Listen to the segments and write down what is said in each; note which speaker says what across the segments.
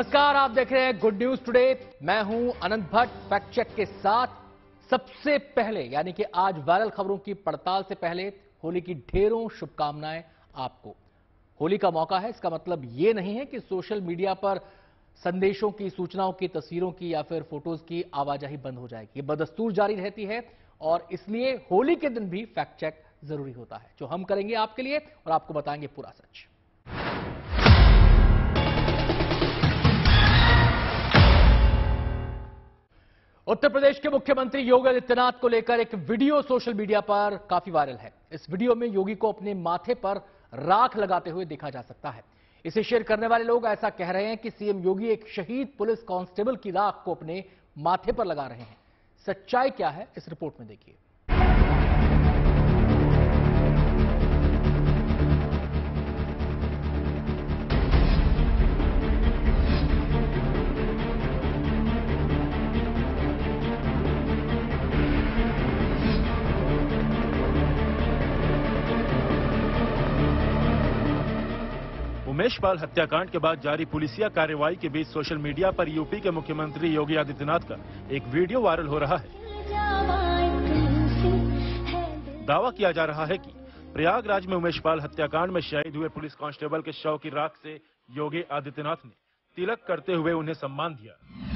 Speaker 1: नमस्कार, आप देख रहे हैं गुड न्यूज़ टुडे मैं हूँ अनंत भट्ट फैक्ट चेक के साथ। सबसे पहले, यानी कि आज वायरल खबरों की पड़ताल से पहले, होली की ढेरों शुभकामनाएँ आपको। होली का मौका है, इसका मतलब ये नहीं है कि सोशल मीडिया पर संदेशों की, सूचनाओं की, तस्वीरों की या फिर फ़ोटोज़ की आवाजाही बंद हो जाएगी। ये बदस्तूर जारी रहती है और इसलिए होली के दिन भी फैक्ट चेक ज़रूरी होता है। जो हम करेंगे आपके लिए और आपको बताएँगे पूरा सच। उत्तर प्रदेश के मुख्यमंत्री योगी आदित्यनाथ को लेकर एक वीडियो सोशल मीडिया पर काफ़ी वायरल है। इस वीडियो में योगी को अपने माथे पर राख लगाते हुए देखा जा सकता है। इसे शेयर करने वाले लोग ऐसा कह रहे हैं कि सीएम योगी एक शहीद पुलिस कांस्टेबल की राख को अपने माथे पर लगा रहे हैं। सच्चाई क्या है? इस रिपोर्ट में देखिए।
Speaker 2: उमेश पाल हत्याकांड के बाद जारी पुलिसिया कार्रवाई के बीच सोशल मीडिया पर यूपी के मुख्यमंत्री योगी आदित्यनाथ का एक वीडियो वायरल हो रहा है। दावा किया जा रहा है कि प्रयागराज में उमेश पाल हत्याकांड में शहीद हुए पुलिस कांस्टेबल के शव की राख से योगी आदित्यनाथ ने तिलक करते हुए उन्हें सम्मान दिया।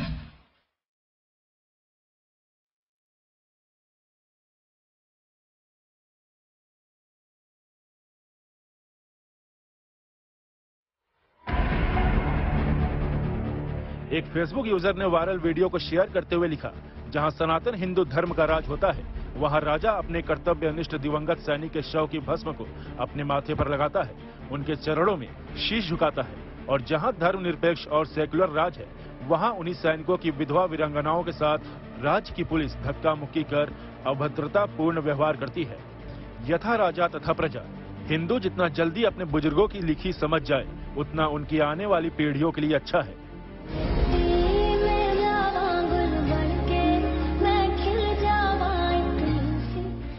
Speaker 2: एक फेसबुक यूज़र ने वायरल वीडियो को शेयर करते हुए लिखा, जहाँ सनातन हिंदू धर्म का राज होता है, वहाँ राजा अपने कर्तव्य कर्तव्यनिष्ठ दिवंगत सैनिक के शव की भस्म को अपने माथे पर लगाता है, उनके चरणों में शीश झुकाता है, और जहाँ धर्मनिरपेक्ष और सेकुलर राज है, वहाँ उन्हीं सैनिकों की विधवा वीरांगनाओं के साथ राज्य की पुलिस धक्का मुक्की कर अभद्रता पूर्ण व्यवहार करती है। यथा राजा तथा प्रजा, हिंदू जितना जल्दी अपने बुज़ुर्गों की लिखी समझ जाए, उतना उनकी आने वाली पीढ़ियों के लिए अच्छा है।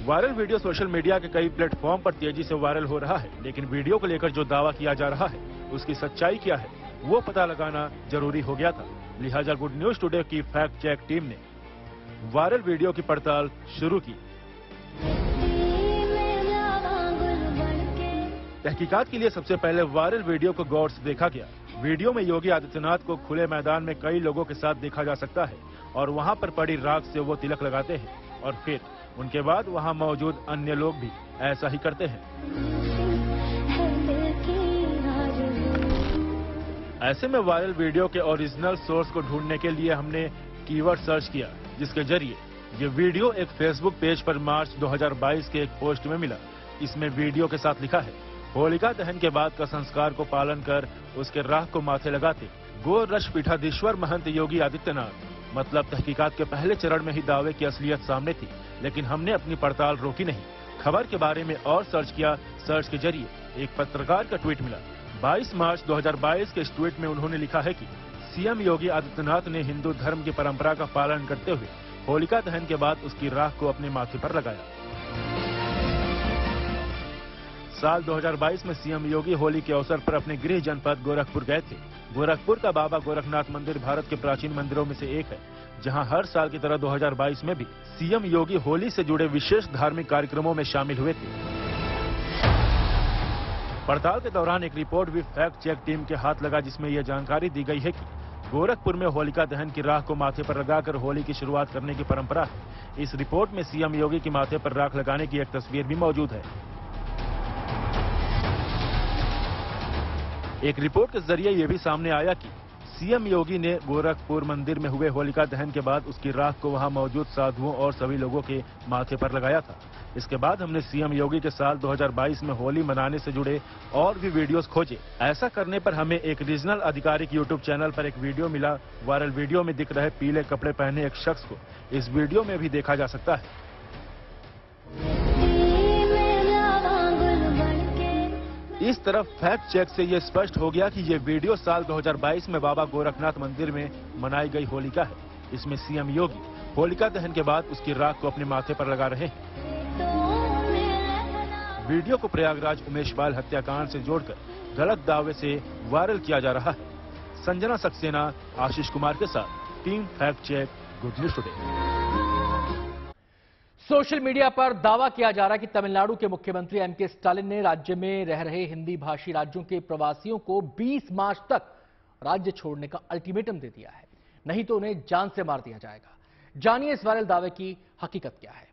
Speaker 2: वायरल वीडियो सोशल मीडिया के कई प्लेटफॉर्म पर तेज़ी से वायरल हो रहा है, लेकिन वीडियो को लेकर जो दावा किया जा रहा है, उसकी सच्चाई क्या है, वो पता लगाना ज़रूरी हो गया था। लिहाजा गुड न्यूज़ टुडे की फैक्ट चेक टीम ने वायरल वीडियो की पड़ताल शुरू की। तहकीकात के लिए सबसे पहले वायरल वीडियो को गौर से देखा गया। वीडियो में योगी आदित्यनाथ को खुले मैदान में कई लोगों के साथ देखा जा सकता है, और वहाँ पर पड़ी राख से वो तिलक लगाते हैं। और फिर उनके बाद वहाँ मौजूद अन्य लोग भी ऐसा ही करते हैं। ऐसे में वायरल वीडियो के ओरिजिनल सोर्स को ढूँढने के लिए हमने कीवर्ड सर्च किया, जिसके ज़रिए ये वीडियो एक फेसबुक पेज पर मार्च 2022 के एक पोस्ट में मिला। इसमें वीडियो के साथ लिखा है, होलिका दहन के बाद का संस्कार को पालन कर उसके राह को माथे लगाते, गो रश पीठाधीश्वर महंत योगी आदित्यनाथ। मतलब तहकीकात के पहले चरण में ही दावे की असलियत सामने थी, लेकिन हमने अपनी पड़ताल रोकी नहीं। खबर के बारे में और सर्च किया, सर्च के ज़रिए एक पत्रकार का ट्वीट मिला। 22 मार्च 2022 के इस ट्वीट में उन्होंने लिखा है कि सीएम योगी आदित्यनाथ ने हिंदू धर्म की परंपरा का पालन करते हुए होलिका दहन के बाद उसकी राह को अपने माथे पर लगाया। साल 2022 में सीएम योगी होली के अवसर पर अपने गृह जनपद गोरखपुर गए थे। गोरखपुर का बाबा गोरखनाथ मंदिर भारत के प्राचीन मंदिरों में से एक है, जहाँ हर साल की तरह 2022 में भी सीएम योगी होली से जुड़े विशेष धार्मिक कार्यक्रमों में शामिल हुए थे। पड़ताल के दौरान एक रिपोर्ट भी फैक्ट चेक टीम के हाथ लगा, जिसमें यह जानकारी दी गई है कि गोरखपुर में होलिका दहन की राख को माथे पर लगाकर होली की शुरुआत करने की परंपरा है। इस रिपोर्ट में सीएम योगी की माथे पर राख लगाने की एक तस्वीर भी मौजूद है। एक रिपोर्ट के ज़रिए ये भी सामने आया कि सीएम योगी ने गोरखपुर मंदिर में हुए होलिका दहन के बाद उसकी राख को वहाँ मौजूद साधुओं और सभी लोगों के माथे पर लगाया था। इसके बाद हमने सीएम योगी के साल 2022 में होली मनाने से जुड़े और भी वीडियोस खोजे। ऐसा करने पर हमें एक रीजनल आधिकारिक यूट्यूब चैनल पर एक वीडियो मिला। वायरल वीडियो में दिख रहे पीले कपड़े पहने एक शख्स को। इस वीडियो में भी देखा जा सकता है। इस तरफ़ फैक्ट चेक से ये स्पष्ट हो गया कि ये वीडियो साल 2022 में बाबा गोरखनाथ मंदिर में मनाई गई होलिका है। इसमें सीएम योगी होलिका दहन के बाद उसकी राख को अपने माथे पर लगा रहे हैं। वीडियो को प्रयागराज उमेश पाल हत्याकांड से जोड़कर गलत दावे से वायरल किया जा रहा है। संजना सक्सेना, आशीष कुमार के साथ team fact check, Good News Today.
Speaker 1: Social media पर दावा किया जा रहा है कि तमिलनाडु के मुख्यमंत्री एम के स्टालिन ने राज्य में रह रहे हिंदी भाषी राज्यों के प्रवासियों को 20 मार्च तक राज्य छोड़ने का अल्टीमेटम दे दिया है। नहीं तो उन्हें जान से मार दिया जाएगा। जानिए इस वायरल दावे की हकीकत क्या है।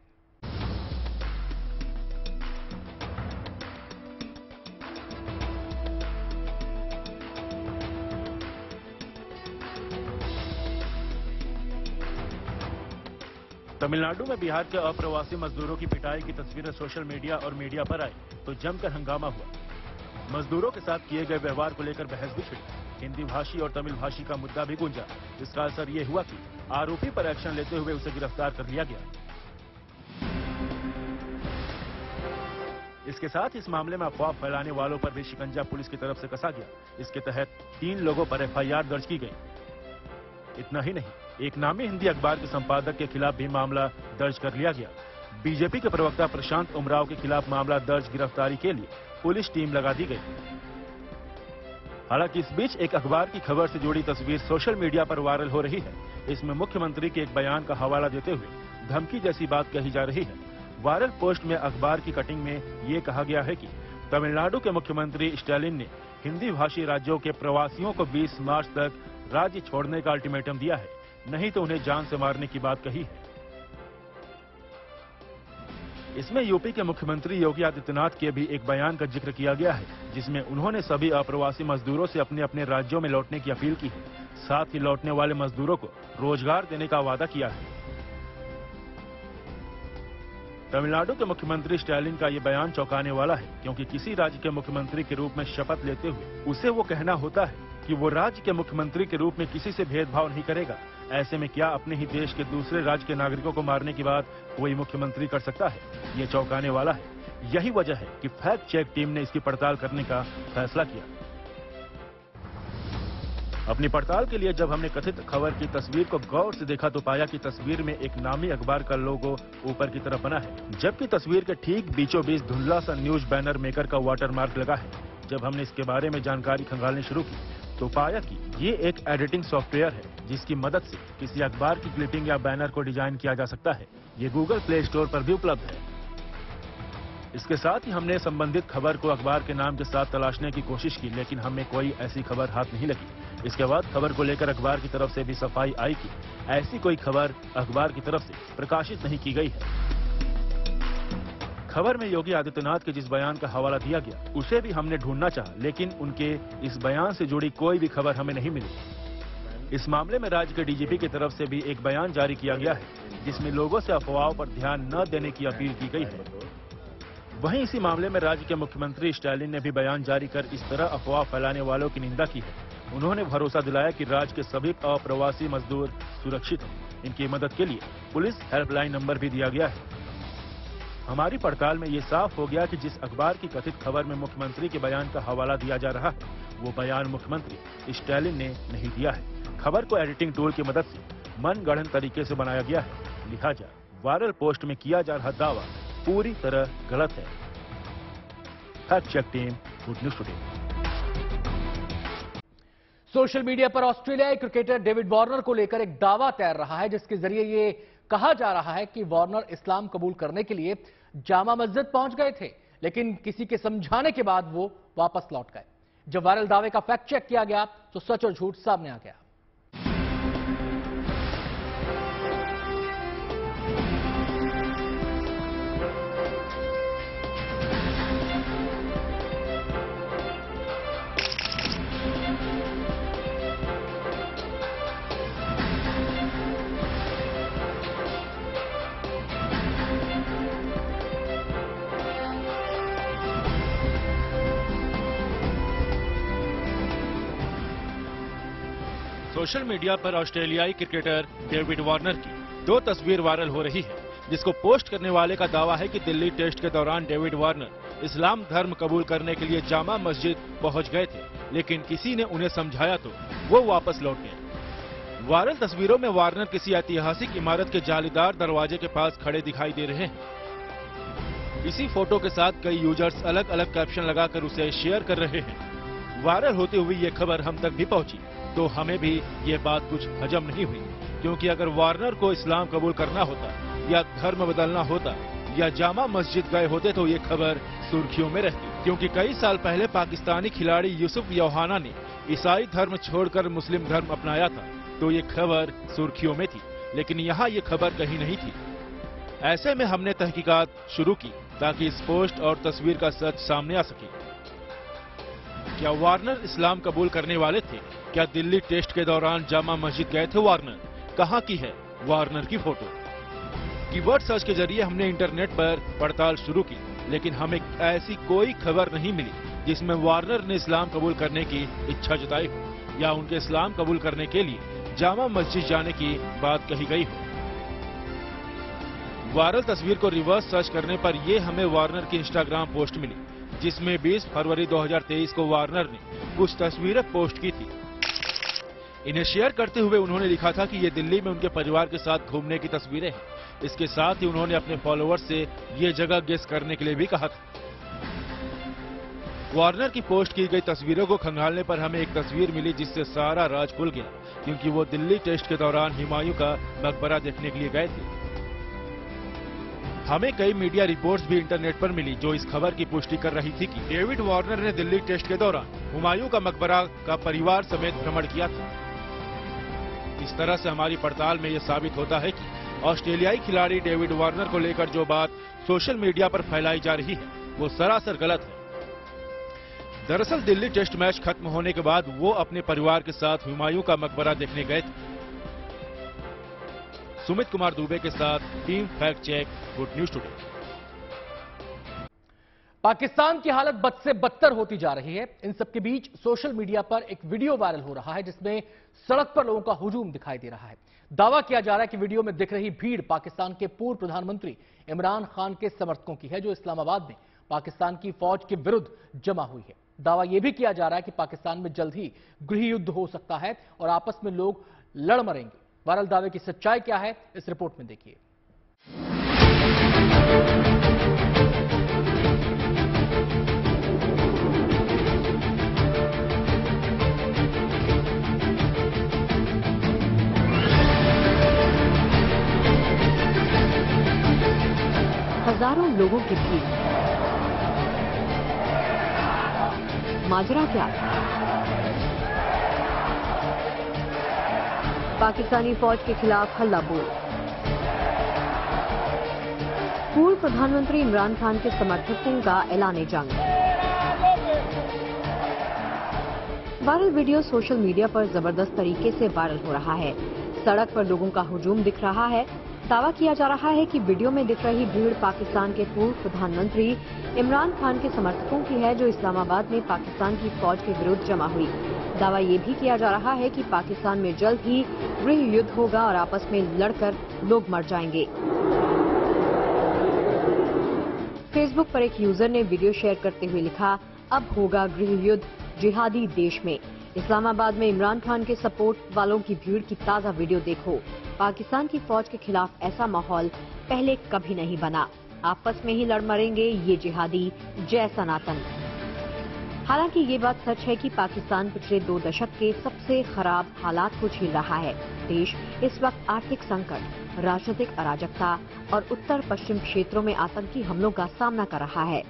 Speaker 2: तमिलनाडु में बिहार के अप्रवासी मजदूरों की पिटाई की तस्वीरें सोशल मीडिया और मीडिया पर आई तो जमकर हंगामा हुआ। मजदूरों के साथ किए गए व्यवहार को लेकर बहस भी छिड़ी। हिंदी भाषी और तमिल भाषी का मुद्दा भी गूंजा। इसका असर ये हुआ कि आरोपी पर एक्शन लेते हुए उसे गिरफ़्तार कर लिया गया। इसके साथ इस मामले में अफवाह फैलाने वालों पर भी शिकंजा पुलिस की तरफ़ से कसा गया। इसके तहत तीन लोगों पर एफआईआर दर्ज की गई। इतना ही नहीं एक नामी हिंदी अखबार के संपादक के खिलाफ भी मामला दर्ज कर लिया गया। बीजेपी के प्रवक्ता प्रशांत उमराव के खिलाफ मामला दर्ज गिरफ्तारी के लिए पुलिस टीम लगा दी गई। हालाँकि इस बीच एक अखबार की खबर से जुड़ी तस्वीर सोशल मीडिया पर वायरल हो रही है। इसमें मुख्यमंत्री के एक बयान का हवाला देते हुए धमकी जैसी बात कही जा रही है। वायरल पोस्ट में अखबार की कटिंग में ये कहा गया है कि तमिलनाडु के मुख्यमंत्री स्टालिन ने हिंदी भाषी राज्यों के प्रवासियों को 20 मार्च तक राज्य छोड़ने का अल्टीमेटम दिया है। नहीं तो उन्हें जान से मारने की बात कही। है इसमें यूपी के मुख्यमंत्री योगी आदित्यनाथ के भी एक बयान का ज़िक्र किया गया है, जिसमें उन्होंने सभी अप्रवासी मजदूरों से अपने अपने राज्यों में लौटने की अपील की है। साथ ही लौटने वाले मजदूरों को रोज़गार देने का वादा किया है। तमिलनाडु के मुख्यमंत्री स्टालिन का ये बयान चौंकाने वाला है, क्योंकि किसी राज्य के मुख्यमंत्री के रूप में शपथ लेते हुए उसे वो कहना होता है कि वो राज्य के मुख्यमंत्री के रूप में किसी से भेदभाव नहीं करेगा। ऐसे में क्या अपने ही देश के दूसरे राज्य के नागरिकों को मारने की बात कोई मुख्यमंत्री कर सकता है? ये चौंकाने वाला है। यही वजह है कि फैक्ट चेक टीम ने इसकी पड़ताल करने का फैसला किया। अपनी पड़ताल के लिए जब हमने कथित खबर की तस्वीर को गौर से देखा तो पाया कि तस्वीर में एक नामी अखबार का लोगो ऊपर की तरफ़ बना है। जबकि तस्वीर के ठीक बीचों बीच धुंधला सा न्यूज़ बैनर मेकर का वाटरमार्क लगा है। जब हमने इसके बारे में जानकारी खंगालनी शुरू की तो पाया कि ये एक एडिटिंग सॉफ्टवेयर है, जिसकी मदद से किसी अखबार की क्लिपिंग या बैनर को डिज़ाइन किया जा सकता है। ये गूगल प्ले स्टोर पर भी उपलब्ध है। इसके साथ ही हमने संबंधित खबर को अखबार के नाम के साथ तलाशने की कोशिश की, लेकिन हमें कोई ऐसी खबर हाथ नहीं लगी। इसके बाद खबर को लेकर अखबार की तरफ़ से भी सफ़ाई आई कि ऐसी कोई खबर अखबार की तरफ़ से प्रकाशित नहीं की गई है। खबर में योगी आदित्यनाथ के जिस बयान का हवाला दिया गया, उसे भी हमने ढूंढना चाहा, लेकिन उनके इस बयान से जुड़ी कोई भी खबर हमें नहीं मिली। इस मामले में राज्य के डीजीपी की तरफ़ से भी एक बयान जारी किया गया है, जिसमें लोगों से अफवाहों पर ध्यान न देने की अपील की गई है। वहीं इसी मामले में राज्य के मुख्यमंत्री स्टालिन ने भी बयान जारी कर इस तरह अफवाह फैलाने वालों की निंदा की है। उन्होंने भरोसा दिलाया कि राज्य के सभी अप्रवासी मजदूर सुरक्षित हैं। इनकी मदद के लिए पुलिस हेल्पलाइन नंबर भी दिया गया है। हमारी पड़ताल में ये साफ़ हो गया कि जिस अखबार की कथित खबर में मुख्यमंत्री के बयान का हवाला दिया जा रहा है, वो बयान मुख्यमंत्री स्टैलिन ने नहीं दिया है। खबर को एडिटिंग टूल की मदद से गढ़न तरीके से बनाया गया है। लिहाजा वायरल पोस्ट में किया जा रहा दावा पूरी तरह गलत है।
Speaker 1: सोशल मीडिया पर ऑस्ट्रेलियाई क्रिकेटर डेविड वार्नर को लेकर एक दावा तैर रहा है, जिसके ज़रिए ये कहा जा रहा है कि वार्नर इस्लाम कबूल करने के लिए जामा मस्जिद पहुँच गए थे, लेकिन किसी के समझाने के बाद वो वापस लौट गए। जब वायरल दावे का फैक्ट चेक किया गया तो सच और झूठ सामने आ गया।
Speaker 2: सोशल मीडिया पर ऑस्ट्रेलियाई क्रिकेटर डेविड वार्नर की दो तस्वीर वायरल हो रही है, जिसको पोस्ट करने वाले का दावा है कि दिल्ली टेस्ट के दौरान डेविड वार्नर इस्लाम धर्म कबूल करने के लिए जामा मस्जिद पहुँच गए थे, लेकिन किसी ने उन्हें समझाया तो वो वापस लौट गए। वायरल तस्वीरों में वार्नर किसी ऐतिहासिक इमारत के जालीदार दरवाजे के पास खड़े दिखाई दे रहे हैं। इसी फ़ोटो के साथ कई यूज़र्स अलग अलग कैप्शन लगाकर उसे शेयर कर रहे हैं। वायरल होते हुए ये खबर हम तक भी पहुँची। तो हमें भी ये बात कुछ हजम नहीं हुई, क्योंकि अगर वार्नर को इस्लाम कबूल करना होता, या धर्म बदलना होता, या जामा मस्जिद गए होते तो ये खबर सुर्खियों में रहती। क्योंकि कई साल पहले पाकिस्तानी खिलाड़ी यूसुफ योहाना ने ईसाई धर्म छोड़कर मुस्लिम धर्म अपनाया था तो ये खबर सुर्खियों में थी, लेकिन यहाँ ये खबर कहीं नहीं थी। ऐसे में हमने तहकीकात शुरू की, ताकि इस पोस्ट और तस्वीर का सच सामने आ सके। क्या वार्नर इस्लाम कबूल करने वाले थे? क्या दिल्ली टेस्ट के दौरान जामा मस्जिद गए थे वार्नर? कहाँ की है वार्नर की फ़ोटो? कीवर्ड सर्च के ज़रिए हमने इंटरनेट पर पड़ताल शुरू की, लेकिन हमें ऐसी कोई खबर नहीं मिली जिसमें वार्नर ने इस्लाम कबूल करने की इच्छा जताई हो, या उनके इस्लाम कबूल करने के लिए जामा मस्जिद जाने की बात कही गई हो। वायरल तस्वीर को रिवर्स सर्च करने पर ये हमें वार्नर की इंस्टाग्राम पोस्ट मिली। जिसमें 20 फरवरी 2023 को वार्नर ने कुछ तस्वीरें पोस्ट की थी। इन्हें शेयर करते हुए उन्होंने लिखा था कि ये दिल्ली में उनके परिवार के साथ घूमने की तस्वीरें हैं। इसके साथ ही उन्होंने अपने फॉलोअर्स से ये जगह गेस करने के लिए भी कहा था। वार्नर की पोस्ट की गई तस्वीरों को खंगालने पर हमें एक तस्वीर मिली जिससे सारा राज खुल गया, क्योंकि वो दिल्ली टेस्ट के दौरान हिमायू का मकबरा देखने के लिए गए थे। हमें कई मीडिया रिपोर्ट्स भी इंटरनेट पर मिली जो इस खबर की पुष्टि कर रही थी कि डेविड वार्नर ने दिल्ली टेस्ट के दौरान हुमायूं का मकबरा का परिवार समेत भ्रमण किया था। इस तरह से हमारी पड़ताल में यह साबित होता है कि ऑस्ट्रेलियाई खिलाड़ी डेविड वार्नर को लेकर जो बात सोशल मीडिया पर फैलाई जा रही है, वो सरासर गलत है। दरअसल दिल्ली टेस्ट मैच खत्म होने के बाद वो अपने परिवार के साथ हुमायूं का मकबरा देखने गए थे। सुमित कुमार दुबे के साथ team fact check, Good News Today.
Speaker 1: Pakistan की हालत बद से बदतर होती जा रही है। इन सबके बीच सोशल मीडिया पर एक वीडियो वायरल हो रहा है, जिसमें सड़क पर लोगों का हुजूम दिखाई दे रहा है। दावा किया जा रहा है कि वीडियो में दिख रही भीड़ पाकिस्तान के पूर्व प्रधानमंत्री इमरान खान के समर्थकों की है, जो इस्लामाबाद में पाकिस्तान की फौज के विरुद्ध जमा हुई है। दावा यह भी किया जा रहा है कि पाकिस्तान में जल्द ही गृह युद्ध हो सकता है और आपस में लोग लड़ मरेंगे। वायरल दावे की सच्चाई क्या है, इस रिपोर्ट में देखिए।
Speaker 3: हज़ारों लोगों की भीड़। माजरा क्या पाकिस्तानी फौज के खिलाफ हल्ला बोल पूर्व प्रधानमंत्री इमरान खान के समर्थकों का ऐलान जंग। वायरल वीडियो सोशल मीडिया पर ज़बरदस्त तरीके से वायरल हो रहा है। सड़क पर लोगों का हुजूम दिख रहा है। दावा किया जा रहा है कि वीडियो में दिख रही भीड़ पाकिस्तान के पूर्व प्रधानमंत्री इमरान खान के समर्थकों की है, जो इस्लामाबाद में पाकिस्तान की फौज के विरुद्ध जमा हुई। दावा ये भी किया जा रहा है कि पाकिस्तान में जल्द ही गृह युद्ध होगा और आपस में लड़कर लोग मर जाएँगे। फेसबुक पर एक यूज़र ने वीडियो शेयर करते हुए लिखा, अब होगा गृह युद्ध जिहादी देश में। इस्लामाबाद में इमरान खान के सपोर्ट वालों की भीड़ की ताज़ा वीडियो देखो। पाकिस्तान की फौज के खिलाफ ऐसा माहौल पहले कभी नहीं बना। आपस में ही लड़ मरेंगे ये जिहादी जय सनातन हालाँकि ये बात सच है कि पाकिस्तान पिछले दो दशक के सबसे खराब हालात को झेल रहा है। देश इस वक्त आर्थिक संकट, राजनीतिक अराजकता और उत्तर पश्चिम क्षेत्रों में आतंकी हमलों का सामना कर रहा है।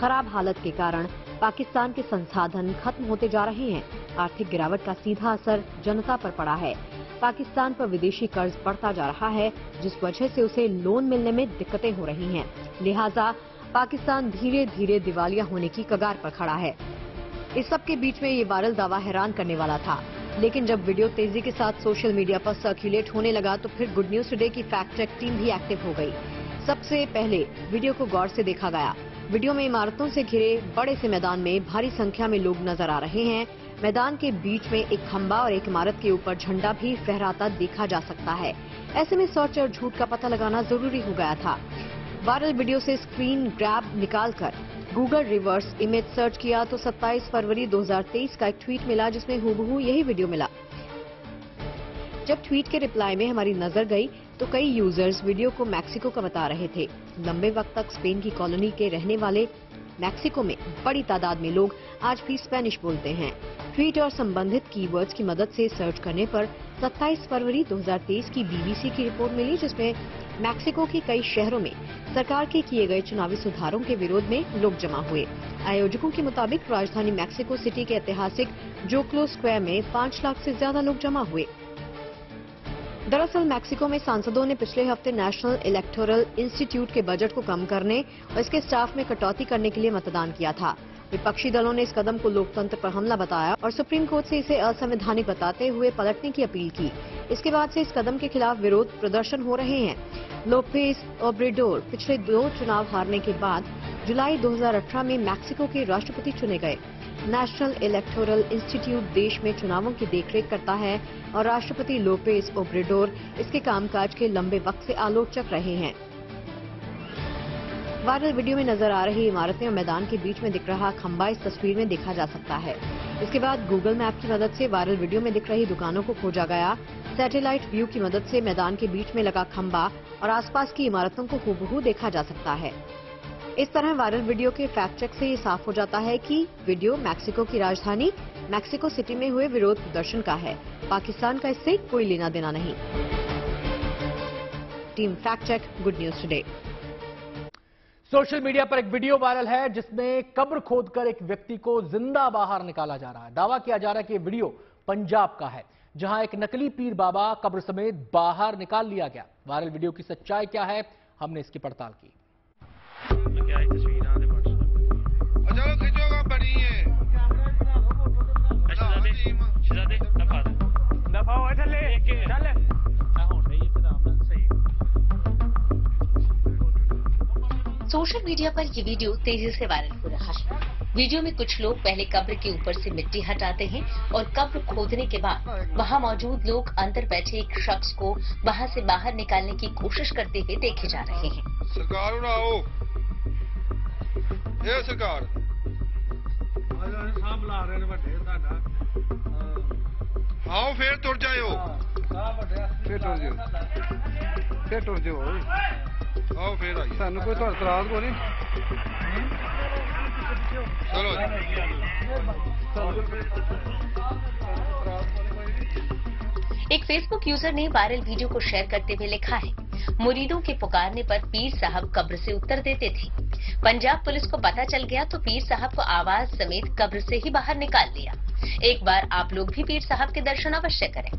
Speaker 3: खराब हालत के कारण पाकिस्तान के संसाधन खत्म होते जा रहे हैं। आर्थिक गिरावट का सीधा असर जनता पर पड़ा है। पाकिस्तान पर विदेशी कर्ज बढ़ता जा रहा है, जिस वजह से उसे लोन मिलने में दिक्कतें हो रही हैं। लिहाजा, पाकिस्तान धीरे धीरे दिवालिया होने की कगार पर खड़ा है। इस सब के बीच में ये वायरल दावा हैरान करने वाला था। लेकिन जब वीडियो तेज़ी के साथ सोशल मीडिया पर सर्कुलेट होने लगा तो फिर गुड न्यूज़ टुडे की फैक्ट चेक टीम भी एक्टिव हो गई। सबसे पहले वीडियो को गौर से देखा गया। वीडियो में इमारतों से घिरे बड़े से मैदान में भारी संख्या में लोग नज़र आ रहे हैं। मैदान के बीच में एक खंबा और एक इमारत के ऊपर झंडा भी फहराता देखा जा सकता है। ऐसे में सच और झूठ का पता लगाना ज़रूरी हो गया था। वायरल वीडियो से स्क्रीन ग्रैब निकालकर गूगल रिवर्स इमेज सर्च किया तो 27 फरवरी 2023 का एक ट्वीट मिला जिसमें हूबहू यही वीडियो मिला। जब ट्वीट के रिप्लाई में हमारी नज़र गई तो कई यूज़र्स वीडियो को मैक्सिको का बता रहे थे। लंबे वक्त तक स्पेन की कॉलोनी के रहने वाले मैक्सिको में बड़ी तादाद में लोग आज भी स्पेनिश बोलते हैं। ट्वीट और संबंधित कीवर्ड्स की मदद से सर्च करने पर 27 फरवरी 2023 की बीबीसी की रिपोर्ट मिली, जिसमें मैक्सिको के कई शहरों में सरकार के किए गए चुनावी सुधारों के विरोध में लोग जमा हुए। आयोजकों के मुताबिक राजधानी मैक्सिको सिटी के ऐतिहासिक जोक्लो स्क्वायर में पाँच लाख ऐसी ज़्यादा लोग जमा हुए। दरअसल मैक्सिको में सांसदों ने पिछले हफ़्ते नेशनल इलेक्टोरल इंस्टीट्यूट के बजट को कम करने और इसके स्टाफ में कटौती करने के लिए मतदान किया था। विपक्षी दलों ने इस कदम को लोकतंत्र पर हमला बताया और सुप्रीम कोर्ट से इसे असंवैधानिक बताते हुए पलटने की अपील की। इसके बाद से इस कदम के खिलाफ विरोध प्रदर्शन हो रहे हैं। लोपेस ओब्रेडोर पिछले दो चुनाव हारने के बाद जुलाई 2018 में मैक्सिको के राष्ट्रपति चुने गए। नेशनल इलेक्टोरल इंस्टीट्यूट देश में चुनावों की देखरेख करता है और राष्ट्रपति लोपेस ओब्रेडोर इसके कामकाज के लंबे वक्त से आलोचक रहे हैं। वायरल वीडियो में नज़र आ रही इमारतें और मैदान के बीच में दिख रहा खंबा इस तस्वीर में देखा जा सकता है। इसके बाद गूगल मैप की मदद से वायरल वीडियो में दिख रही दुकानों को खोजा गया। सैटेलाइट व्यू की मदद से मैदान के बीच में लगा खंबा और आसपास की इमारतों को हूबहू देखा जा सकता है। इस तरह वायरल वीडियो के फैक्ट चेक से ये साफ़ हो जाता है कि वीडियो मैक्सिको की राजधानी मैक्सिको सिटी में हुए विरोध प्रदर्शन का है। पाकिस्तान का इससे कोई लेना देना नहीं। Team fact check, Good News Today.
Speaker 1: Social media पर एक वीडियो वायरल है जिसमें कब्र खोदकर एक व्यक्ति को ज़िंदा बाहर निकाला जा रहा है। दावा किया जा रहा है कि वीडियो पंजाब का है, जहाँ एक नकली पीर बाबा कब्र समेत बाहर निकाल लिया गया। वायरल वीडियो की सच्चाई क्या है, हमने इसकी पड़ताल की।
Speaker 4: सोशल मीडिया पर ये वीडियो तेज़ी से वायरल हो रहा है। वीडियो में कुछ लोग पहले कब्र के ऊपर से मिट्टी हटाते हैं और कब्र खोदने के बाद वहाँ मौजूद लोग अंदर बैठे एक शख्स को वहाँ से बाहर निकालने की कोशिश करते हुए देखे जा रहे हैं।
Speaker 5: सरकार ਇਹ ਸਰਕਾਰ।
Speaker 6: ਸਾਹ ਬੁਲਾ ਰਹੇ ਨੇ ਵੱਡੇ ਤੁਹਾਡਾ।
Speaker 5: ਆਓ ਫੇਰ ਤੁਰ ਜਾਇਓ।
Speaker 6: ਸਾਹ ਵੱਡੇ
Speaker 7: ਫੇਰ ਟੁਰ ਜਿਓ ਫੇਰ ਟੁਰ ਜਿਓ
Speaker 5: ਆਓ ਫੇਰ ਆਈਏ।
Speaker 7: ਸਾਨੂੰ ਕੋਈ ਤੁਹਾਡਾ ਇਤਰਾਜ਼ ਕੋ ਨਹੀਂ?
Speaker 5: ਚਲੋ ਜੀ।
Speaker 4: एक फेसबुक यूज़र ने वायरल वीडियो को शेयर करते हुए लिखा है, मुरीदों के पुकारने पर पीर साहब कब्र से उत्तर देते थे। पंजाब पुलिस को पता चल गया तो पीर साहब को आवाज़ समेत कब्र से ही बाहर निकाल लिया। एक बार आप लोग भी पीर साहब के दर्शन अवश्य करें।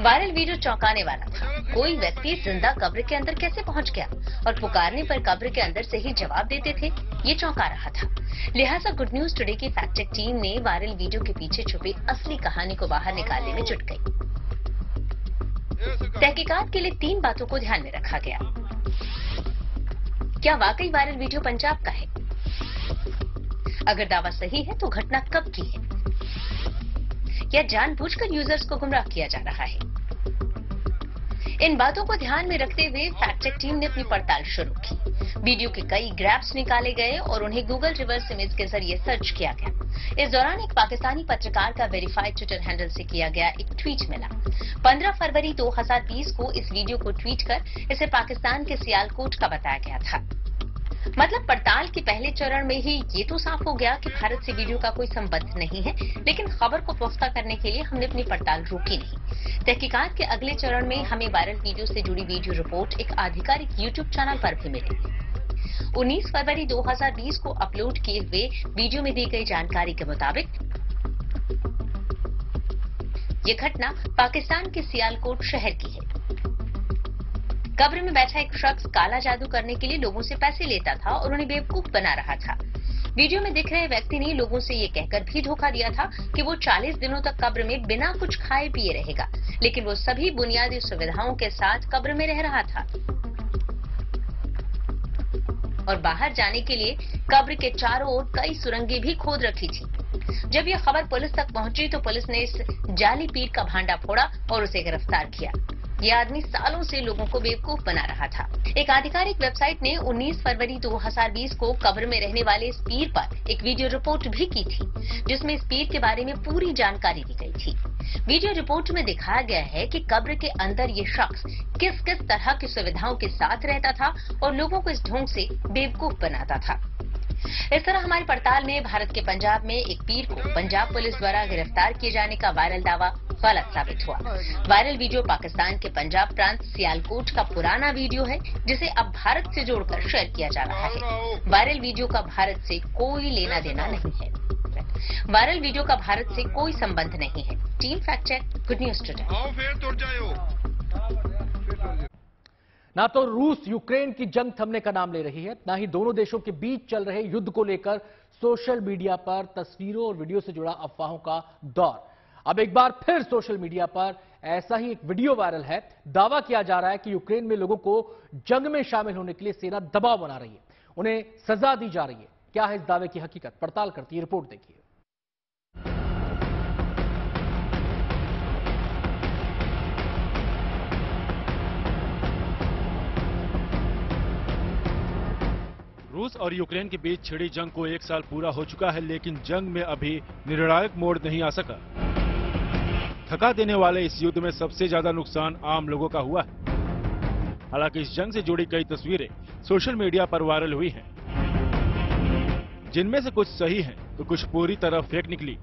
Speaker 4: वायरल वीडियो चौंकाने वाला था। कोई व्यक्ति ज़िंदा कब्र के अंदर कैसे पहुँच गया और पुकारने पर कब्र के अंदर से ही जवाब देते थे, ये चौंका रहा था। लिहाजा गुड न्यूज़ टुडे की फैक्ट चेक टीम ने वायरल वीडियो के पीछे छुपी असली कहानी को बाहर निकालने में जुट गई। तहकीकात के लिए तीन बातों को ध्यान में रखा गया। क्या वाकई वायरल वीडियो पंजाब का है? अगर दावा सही है तो घटना कब की है? या जानबूझकर यूज़र्स को गुमराह किया जा रहा है। इन बातों को ध्यान में रखते हुए फैक्ट टीम ने अपनी पड़ताल शुरू की। वीडियो के कई ग्रैप्स निकाले गए और उन्हें गूगल रिवर्स इमेज के ज़रिए सर्च किया गया। इस दौरान एक पाकिस्तानी पत्रकार का वेरीफाइड ट्विटर हैंडल से किया गया एक ट्वीट मिला। 15 फरवरी 2020 को इस वीडियो को ट्वीट कर इसे पाकिस्तान के सियालकोट का बताया गया था। मतलब पड़ताल के पहले चरण में ही ये तो साफ़ हो गया कि भारत से वीडियो का कोई संबंध नहीं है, लेकिन खबर को पुख्ता करने के लिए हमने अपनी पड़ताल रोकी नहीं। तहकीकात के अगले चरण में हमें वायरल वीडियो से जुड़ी वीडियो रिपोर्ट एक आधिकारिक यूट्यूब चैनल पर भी मिली। 19 फरवरी 2020 को अपलोड किए हुए वीडियो में दी गई जानकारी के मुताबिक ये घटना पाकिस्तान के सियालकोट शहर की है। कब्र में बैठा एक शख्स काला जादू करने के लिए लोगों से पैसे लेता था और उन्हें बेवकूफ़ बना रहा था। वीडियो में दिख रहे व्यक्ति ने लोगों से ये कहकर भी धोखा दिया था कि वो 40 दिनों तक कब्र में बिना कुछ खाए पिए रहेगा, लेकिन वो सभी बुनियादी सुविधाओं के साथ कब्र में रह रहा था। और बाहर जाने के लिए कब्र के चारों ओर कई सुरंगें भी खोद रखी थी। जब यह खबर पुलिस तक पहुँची तो पुलिस ने इस जाली पीर का भांडा फोड़ा और उसे गिरफ़्तार किया। यह आदमी सालों से लोगों को बेवकूफ़ बना रहा था। एक आधिकारिक वेबसाइट ने 19 फरवरी 2020 को कब्र में रहने वाले इस पीर पर एक वीडियो रिपोर्ट भी की थी, जिसमें इस पीर के बारे में पूरी जानकारी दी गई थी। वीडियो रिपोर्ट में दिखाया गया है कि कब्र के अंदर ये शख्स किस किस तरह की सुविधाओं के साथ रहता था और लोगों को इस ढोंग से बेवकूफ़ बनाता था। इस तरह हमारी पड़ताल में भारत के पंजाब में एक पीर को पंजाब पुलिस द्वारा गिरफ़्तार किए जाने का वायरल दावा गलत साबित हुआ। वायरल वीडियो पाकिस्तान के पंजाब प्रांत सियालकोट का पुराना वीडियो है जिसे अब भारत से जोड़कर शेयर किया जा रहा है। वायरल वीडियो का भारत से कोई लेना देना नहीं है। वायरल वीडियो का भारत से कोई संबंध नहीं है। Team fact check Good News Today.
Speaker 1: ना तो रूस यूक्रेन की जंग थमने का नाम ले रही है ना ही दोनों देशों के बीच चल रहे युद्ध को लेकर सोशल मीडिया पर तस्वीरों और वीडियो से जुड़ा अफवाहों का दौर। अब एक बार फिर सोशल मीडिया पर ऐसा ही एक वीडियो वायरल है। दावा किया जा रहा है कि यूक्रेन में लोगों को जंग में शामिल होने के लिए सेना दबाव बना रही है। उन्हें सजा दी जा रही है। क्या है इस दावे की हकीकत? पड़ताल करती है, रिपोर्ट देखिए।
Speaker 2: रूस और यूक्रेन के बीच छिड़ी जंग को एक साल पूरा हो चुका है, लेकिन जंग में अभी निर्णायक मोड़ नहीं आ सका। थका देने वाले इस युद्ध में सबसे ज़्यादा नुकसान आम लोगों का हुआ है। हालाँकि इस जंग से जुड़ी कई तस्वीरें सोशल मीडिया पर वायरल हुई हैं। जिनमें से कुछ सही हैं तो कुछ पूरी तरह फेक निकली।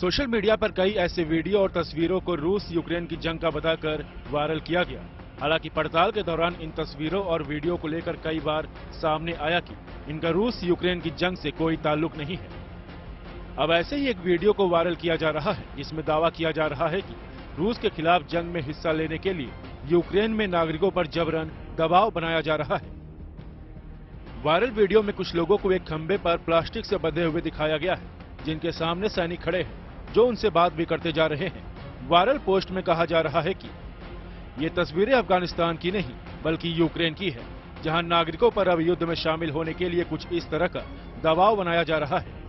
Speaker 2: सोशल मीडिया पर कई ऐसे वीडियो और तस्वीरों को रूस यूक्रेन की जंग का बताकर वायरल किया गया। हालाँकि पड़ताल के दौरान इन तस्वीरों और वीडियो को लेकर कई बार सामने आया कि इनका रूस यूक्रेन की जंग से कोई ताल्लुक नहीं है। अब ऐसे ही एक वीडियो को वायरल किया जा रहा है, जिसमें दावा किया जा रहा है कि रूस के खिलाफ जंग में हिस्सा लेने के लिए यूक्रेन में नागरिकों पर जबरन दबाव बनाया जा रहा है। वायरल वीडियो में कुछ लोगों को एक खंबे पर प्लास्टिक से बंधे हुए दिखाया गया है, जिनके सामने सैनिक खड़े हैं, जो उनसे बात भी करते जा रहे हैं। वायरल पोस्ट में कहा जा रहा है कि ये तस्वीरें अफ़गानिस्तान की नहीं, बल्कि यूक्रेन की है, जहाँ नागरिकों पर अब युद्ध में शामिल होने के लिए कुछ इस तरह का दबाव बनाया जा रहा है।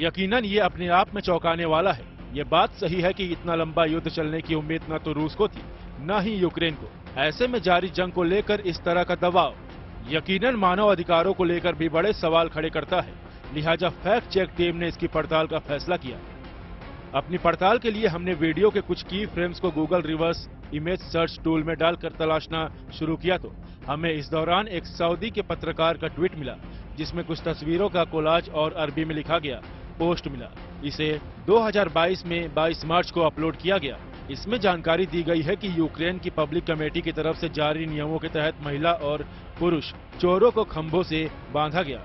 Speaker 2: यकीनन ये अपने आप में चौंकाने वाला है। ये बात सही है कि इतना लंबा युद्ध चलने की उम्मीद न तो रूस को थी, न ही यूक्रेन को। ऐसे में जारी जंग को लेकर इस तरह का दबाव यकीनन मानव अधिकारों को लेकर भी बड़े सवाल खड़े करता है। लिहाजा फैक्ट चेक टीम ने इसकी पड़ताल का फैसला किया। अपनी पड़ताल के लिए हमने वीडियो के कुछ की फ्रेम्स को Google reverse image search tool में डालकर तलाशना शुरू किया तो हमें इस दौरान एक सऊदी के पत्रकार का ट्वीट मिला, जिसमें कुछ तस्वीरों का कोलाज और अरबी में लिखा गया पोस्ट मिला। इसे 2022 में 22 मार्च को अपलोड किया गया। इसमें जानकारी दी गई है कि यूक्रेन की पब्लिक कमेटी की तरफ़ से जारी नियमों के तहत महिला और पुरुष चोरों को खंभों से बांधा गया।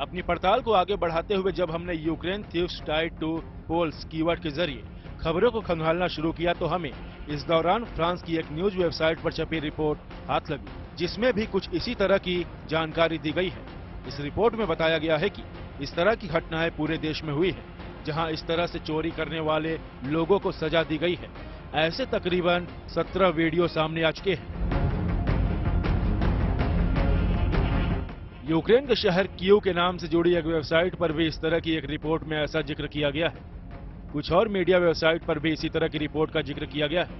Speaker 2: अपनी पड़ताल को आगे बढ़ाते हुए जब हमने Ukraine thieves tied to Poles keyword के ज़रिए खबरों को खंगालना शुरू किया तो हमें इस दौरान फ्रांस की एक न्यूज़ वेबसाइट पर छपी रिपोर्ट हाथ लगी, जिसमें भी कुछ इसी तरह की जानकारी दी गई है। इस रिपोर्ट में बताया गया है कि इस तरह की घटनाएँ पूरे देश में हुई है, जहाँ इस तरह से चोरी करने वाले लोगों को सजा दी गई है। ऐसे तकरीबन 17 वीडियो सामने आ चुके हैं। यूक्रेन के शहर कीव के नाम से जुड़ी एक वेबसाइट पर भी इस तरह की एक रिपोर्ट में ऐसा ज़िक्र किया गया है। कुछ और मीडिया वेबसाइट पर भी इसी तरह की रिपोर्ट का ज़िक्र किया गया है।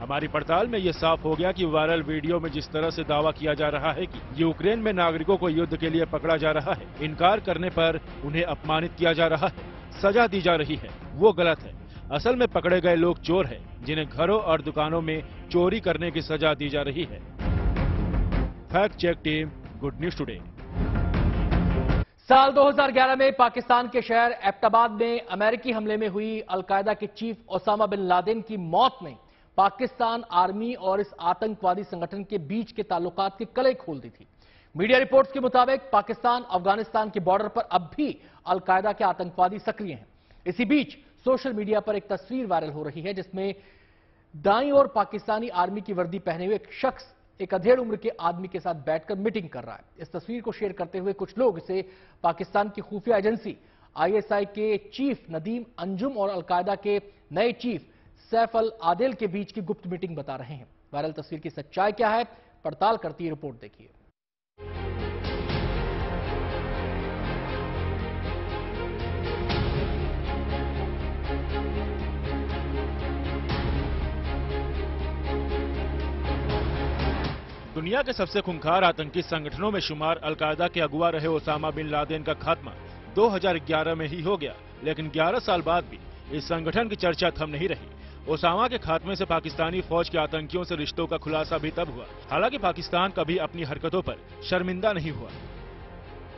Speaker 2: हमारी पड़ताल में यह साफ़ हो गया कि वायरल वीडियो में जिस तरह से दावा किया जा रहा है कि यूक्रेन में नागरिकों को युद्ध के लिए पकड़ा जा रहा है, इनकार करने पर उन्हें अपमानित किया जा रहा है, सजा दी जा रही है, वो गलत है। असल में पकड़े गए लोग चोर हैं, जिन्हें घरों और दुकानों में चोरी करने की सजा दी जा रही है। Fact check team, Good News Today.
Speaker 1: साल 2011 में पाकिस्तान के शहर एबटाबाद में अमेरिकी हमले में हुई अलकायदा के चीफ ओसामा बिन लादेन की मौत ने पाकिस्तान आर्मी और इस आतंकवादी संगठन के बीच के ताल्लुकात के कले खोल दी थी। मीडिया रिपोर्ट्स के मुताबिक पाकिस्तान अफ़गानिस्तान के बॉर्डर पर अब भी अलकायदा के आतंकवादी सक्रिय हैं। इसी बीच सोशल मीडिया पर एक तस्वीर वायरल हो रही है जिसमें दाई और पाकिस्तानी आर्मी की वर्दी पहने हुए एक शख्स एक अधेड़ उम्र के आदमी के साथ बैठकर मीटिंग कर रहा है। इस तस्वीर को शेयर करते हुए कुछ लोग इसे पाकिस्तान की खुफिया एजेंसी, आईएसआई के चीफ नदीम अंजुम और अलकायदा के नए चीफ सैफ अल आदिल के बीच की गुप्त मीटिंग बता रहे हैं। वायरल तस्वीर की सच्चाई क्या है, पड़ताल करती है रिपोर्ट, देखिए।
Speaker 2: दुनिया के सबसे खुंखार आतंकी संगठनों में शुमार अलकायदा के अगुआ रहे ओसामा बिन लादेन का खात्मा 2011 में ही हो गया, लेकिन 11 साल बाद भी इस संगठन की चर्चा थम नहीं रही। ओसामा के खात्मे से पाकिस्तानी फौज के आतंकियों से रिश्तों का खुलासा भी तब हुआ, हालाँकि पाकिस्तान कभी अपनी हरकतों पर शर्मिंदा नहीं हुआ।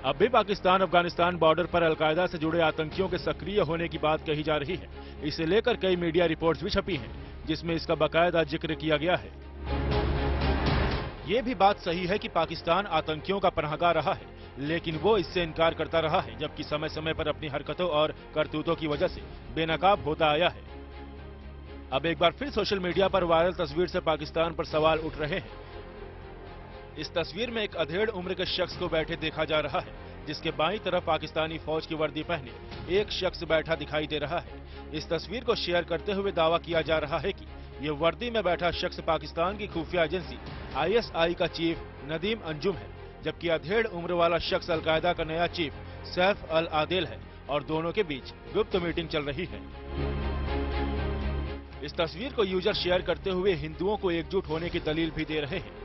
Speaker 2: अब भी पाकिस्तान अफ़गानिस्तान बॉर्डर पर अलकायदा से जुड़े आतंकियों के सक्रिय होने की बात कही जा रही है। इसे लेकर कई मीडिया रिपोर्ट्स भी छपी हैं, जिसमें इसका बाकायदा ज़िक्र किया गया है। ये भी बात सही है कि पाकिस्तान आतंकियों का पनाहगाह रहा है, लेकिन वो इससे इनकार करता रहा है, जबकि समय समय पर अपनी हरकतों और करतूतों की वजह से बेनकाब होता आया है। अब एक बार फिर सोशल मीडिया पर वायरल तस्वीर से पाकिस्तान पर सवाल उठ रहे हैं। इस तस्वीर में एक अधेड़ उम्र के शख्स को बैठे देखा जा रहा है, जिसके बाई तरफ़ पाकिस्तानी फौज की वर्दी पहने एक शख्स बैठा दिखाई दे रहा है। इस तस्वीर को शेयर करते हुए दावा किया जा रहा है कि ये वर्दी में बैठा शख्स पाकिस्तान की खुफिया एजेंसी आईएसआई का चीफ नदीम अंजुम है, जबकि अधेड़ उम्र वाला शख्स अलकायदा का नया चीफ सैफ अल आदिल है और दोनों के बीच गुप्त मीटिंग चल रही है। इस तस्वीर को यूज़र शेयर करते हुए हिंदुओं को एकजुट होने की दलील भी दे रहे हैं।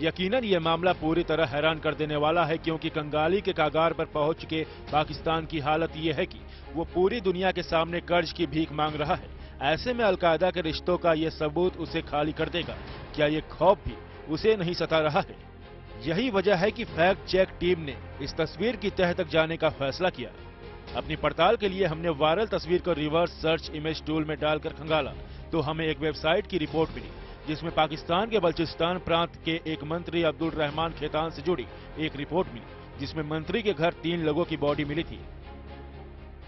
Speaker 2: यकीनन ये मामला पूरी तरह हैरान कर देने वाला है, क्योंकि कंगाली के कागार पर पहुँच चुके पाकिस्तान की हालत ये है कि वो पूरी दुनिया के सामने कर्ज की भीख मांग रहा है। ऐसे में अलकायदा के रिश्तों का ये सबूत उसे खाली कर देगा। क्या ये खौफ भी उसे नहीं सता रहा है? यही वजह है कि फैक्ट चेक टीम ने इस तस्वीर की तह तक जाने का फैसला किया। अपनी पड़ताल के लिए हमने वायरल तस्वीर को रिवर्स सर्च इमेज टूल में डालकर खंगाला। तो हमें एक वेबसाइट की रिपोर्ट मिली, जिसमें पाकिस्तान के बलूचिस्तान प्रांत के एक मंत्री अब्दुल रहमान खेतान से जुड़ी एक रिपोर्ट मिली, जिसमें मंत्री के घर तीन लोगों की बॉडी मिली थी।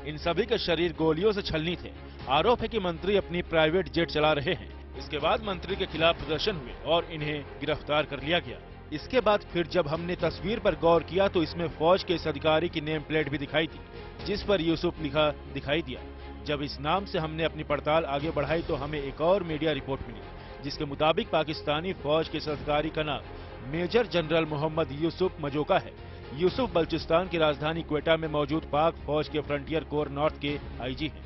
Speaker 2: इन सभी के शरीर गोलियों से छलनी थे। आरोप है कि मंत्री अपनी प्राइवेट जेट चला रहे हैं। इसके बाद मंत्री के खिलाफ प्रदर्शन हुए और इन्हें गिरफ़्तार कर लिया गया। इसके बाद फिर जब हमने तस्वीर पर गौर किया तो इसमें फौज के इस अधिकारी की नेम प्लेट भी दिखाई थी, जिस पर यूसुफ लिखा दिखाई दिया। जब इस नाम से हमने अपनी पड़ताल आगे बढ़ाई तो हमें एक और मीडिया रिपोर्ट मिली, जिसके मुताबिक पाकिस्तानी फौज के इस अधिकारी का नाम मेजर जनरल मोहम्मद यूसुफ मजोका है। यूसुफ बलूचिस्तान की राजधानी क्वेटा में मौजूद पाक फौज के फ्रंटियर कोर नॉर्थ के आईजी हैं।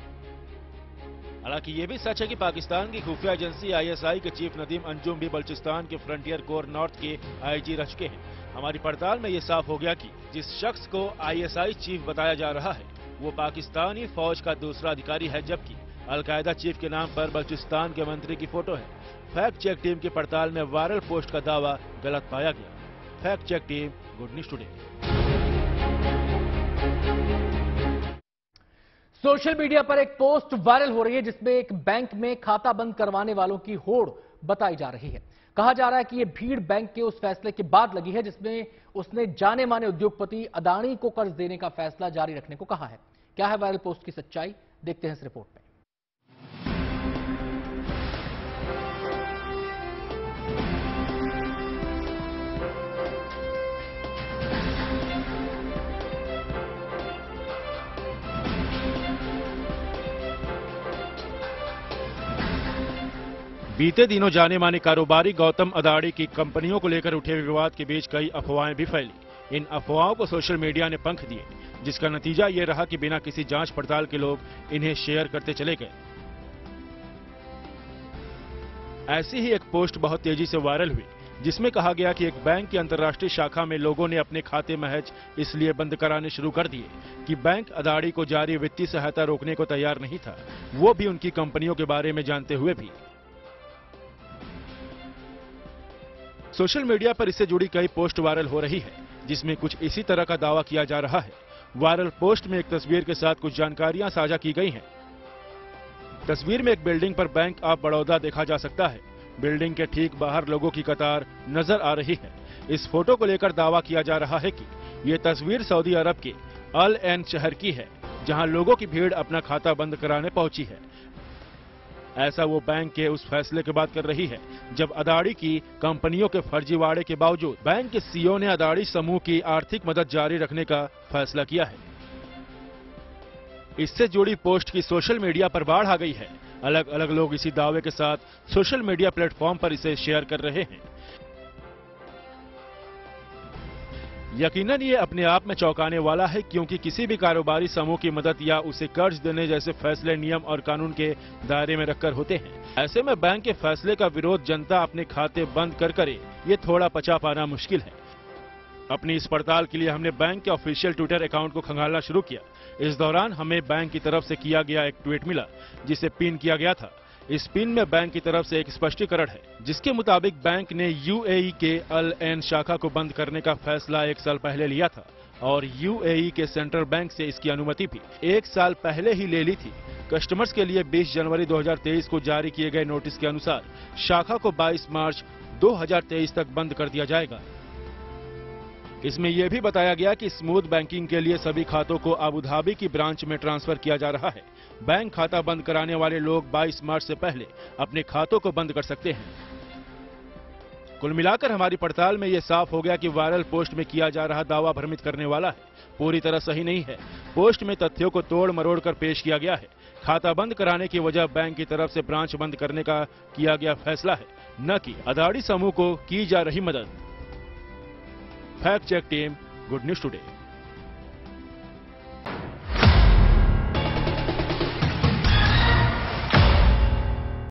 Speaker 2: हालाँकि ये भी सच है कि पाकिस्तान की खुफिया एजेंसी आईएसआई के चीफ नदीम अंजुम भी बलूचिस्तान के फ्रंटियर कोर नॉर्थ के आईजी रह चुके हैं। हमारी पड़ताल में ये साफ़ हो गया कि जिस शख्स को आईएसआई चीफ बताया जा रहा है, वो पाकिस्तानी फौज का दूसरा अधिकारी है, जबकि अलकायदा चीफ के नाम पर बलूचिस्तान के मंत्री की फ़ोटो है। फैक्ट चेक टीम की पड़ताल में वायरल पोस्ट का दावा गलत पाया गया। Fact check team Good News Today.
Speaker 1: Social media पर एक पोस्ट वायरल हो रही है जिसमें एक बैंक में खाता बंद करवाने वालों की होड़ बताई जा रही है। कहा जा रहा है कि यह भीड़ बैंक के उस फैसले के बाद लगी है जिसमें उसने जाने माने उद्योगपति अदाणी को कर्ज देने का फैसला जारी रखने को कहा है। क्या है वायरल पोस्ट की सच्चाई? देखते हैं इस रिपोर्ट में।
Speaker 2: बीते दिनों जाने माने कारोबारी गौतम अदाड़ी की कंपनियों को लेकर उठे विवाद के बीच कई अफवाहें भी फैली। इन अफवाहों को सोशल मीडिया ने पंख दिए, जिसका नतीजा ये रहा कि बिना किसी जाँच पड़ताल के लोग इन्हें शेयर करते चले गए। ऐसी ही एक पोस्ट बहुत तेज़ी से वायरल हुई, जिसमें कहा गया कि एक बैंक की अंतर्राष्ट्रीय शाखा में लोगों ने अपने खाते महज इसलिए बंद कराने शुरू कर दिए कि बैंक अदाड़ी को जारी वित्तीय सहायता रोकने को तैयार नहीं था। वो भी उनकी कंपनियों के बारे में जानते हुए भी। सोशल मीडिया पर इससे जुड़ी कई पोस्ट वायरल हो रही है, जिसमें कुछ इसी तरह का दावा किया जा रहा है। वायरल पोस्ट में एक तस्वीर के साथ कुछ जानकारियाँ साझा की गई हैं। तस्वीर में एक बिल्डिंग पर बैंक ऑफ़ बड़ौदा देखा जा सकता है। बिल्डिंग के ठीक बाहर लोगों की कतार नज़र आ रही है। इस फ़ोटो को लेकर दावा किया जा रहा है कि ये तस्वीर सऊदी अरब के अल एन शहर की है, जहाँ लोगों की भीड़ अपना खाता बंद कराने पहुँची है। ऐसा वो बैंक के उस फैसले के बाद कर रही है, जब अदाड़ी की कंपनियों के फर्जीवाड़े के बावजूद बैंक के सीईओ ने अदाड़ी समूह की आर्थिक मदद जारी रखने का फैसला किया है। इससे जुड़ी पोस्ट की सोशल मीडिया पर बाढ़ आ गई है। अलग अलग लोग इसी दावे के साथ सोशल मीडिया प्लेटफॉर्म पर इसे शेयर कर रहे हैं। यकीनन ये अपने आप में चौंकाने वाला है क्योंकि किसी भी कारोबारी समूह की मदद या उसे कर्ज देने जैसे फैसले नियम और कानून के दायरे में रखकर होते हैं। ऐसे में बैंक के फैसले का विरोध जनता अपने खाते बंद कर करे, ये थोड़ा पचा पाना मुश्किल है। अपनी इस पड़ताल के लिए हमने बैंक के ऑफिशियल ट्विटर अकाउंट को खंगालना शुरू किया। इस दौरान हमें बैंक की तरफ़ से किया गया एक ट्वीट मिला, जिसे पिन किया गया था। इस पिन में बैंक की तरफ़ से एक स्पष्टीकरण है, जिसके मुताबिक बैंक ने यूएई के अल एन शाखा को बंद करने का फैसला एक साल पहले लिया था और यूएई के सेंट्रल बैंक से इसकी अनुमति भी एक साल पहले ही ले ली थी। कस्टमर्स के लिए 20 जनवरी 2023 को जारी किए गए नोटिस के अनुसार शाखा को 22 मार्च 2023 तक बंद कर दिया जाएगा। इसमें यह भी बताया गया कि स्मूथ बैंकिंग के लिए सभी खातों को अबू धाबी की ब्रांच में ट्रांसफ़र किया जा रहा है। बैंक खाता बंद कराने वाले लोग 22 मार्च से पहले अपने खातों को बंद कर सकते हैं। कुल मिलाकर हमारी पड़ताल में यह साफ़ हो गया कि वायरल पोस्ट में किया जा रहा दावा भ्रमित करने वाला है। पूरी तरह सही नहीं है। पोस्ट में तथ्यों को तोड़ मरोड़ कर पेश किया गया है। खाता बंद कराने की वजह बैंक की तरफ़ से ब्रांच बंद करने का किया गया फैसला है। न कि अदाड़ी समूह को की जा रही मदद। Fact check team Good News Today